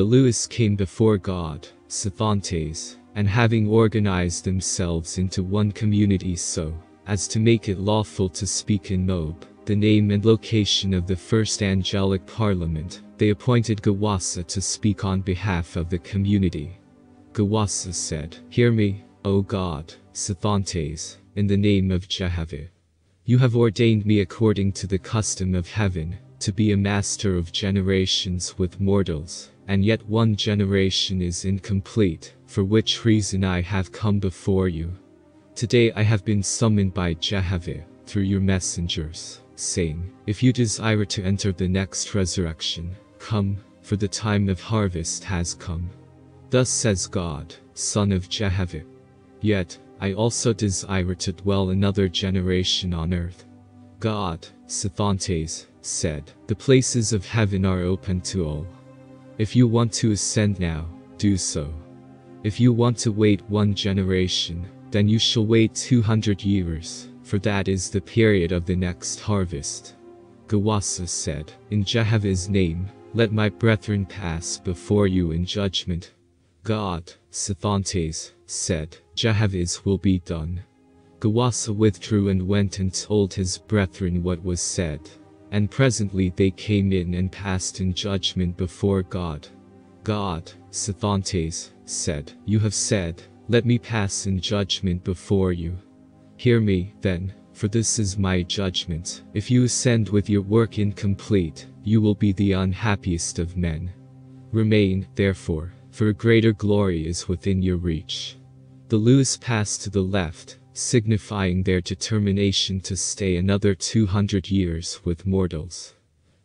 The Loo'is came before God, Sethantes, and having organized themselves into one community so as to make it lawful to speak in Moab, the name and location of the first angelic parliament, they appointed Gawassa to speak on behalf of the community. Gawassa said, Hear me, O God, Sethantes, in the name of Jehovah. You have ordained me according to the custom of heaven, to be a master of generations with mortals, and yet one generation is incomplete, for which reason I have come before you. Today I have been summoned by Jehovah, through your messengers, saying, If you desire to enter the next resurrection, come, for the time of harvest has come. Thus says God, son of Jehovah. Yet, I also desire to dwell another generation on earth. God, Sethantes, said, The places of heaven are open to all. If you want to ascend now, do so. If you want to wait one generation, then you shall wait 200 years, for that is the period of the next harvest. Gawassa said, In Jehovah's name, let my brethren pass before you in judgment. God, Sethantes, said, Jehovah's will be done. Gawassa withdrew and went and told his brethren what was said. And presently they came in and passed in judgment before God. God, Sethantes, said, You have said, Let me pass in judgment before you. Hear me, then, for this is my judgment. If you ascend with your work incomplete, you will be the unhappiest of men. Remain, therefore, for greater glory is within your reach. The Loo'is passed to the left, signifying their determination to stay another 200 years with mortals.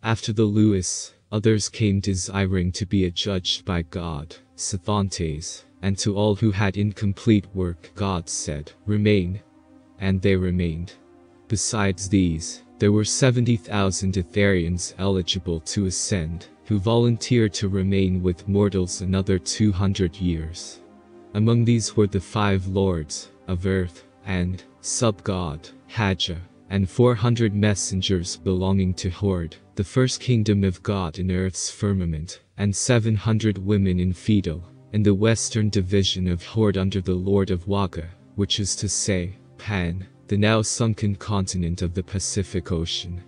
After the Loo'is, others came desiring to be adjudged by God, Sethantes, and to all who had incomplete work God said, Remain. And they remained. Besides these, there were 70,000 Ethereans eligible to ascend, who volunteered to remain with mortals another 200 years. Among these were the five lords of earth, and sub-god, Haja, and 400 messengers belonging to Hored, the first kingdom of God in earth's firmament, and 700 women in Fido, in the western division of Hored under the Lord of Waga, which is to say, Pan, the now sunken continent of the Pacific Ocean.